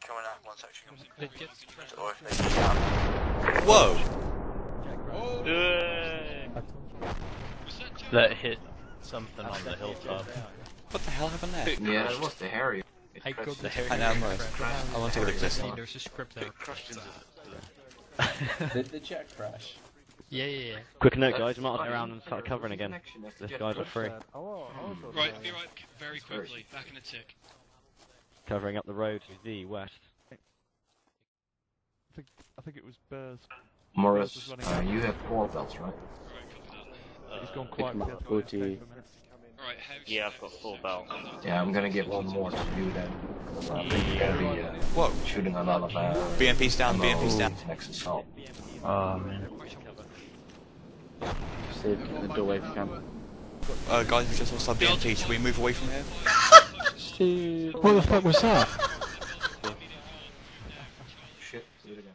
coming out one section. Legit. Or if they jump. Whoa! That hit something on the hilltop. What the hell happened there? Yeah, that was the Harrier. I got the I know, I'm right. I want to take a look at this. There's a script there. Did the jet crash? Yeah, yeah, yeah. Quick note, guys, I'm not around and start covering again. This guy's are free. Oh, oh, oh, right, be right very quickly. Back in a tick. Covering up the road to the west. I think I think it was Bears. Morris, uh, you have four belts, right? Right. He's gone quiet. my we booty. stay for a minute. Right, Yeah, I've got full belt. Yeah, I'm gonna get one more to do then. Uh, I think you're gonna be uh, Whoa! shooting a lot of uh, BMP's down, ammo BMP's down. Next assault. Oh man. Stay in the doorway if you can. Uh, guys, we just lost our BMP. Should we move away from here? What the fuck was that? Shit, do it again.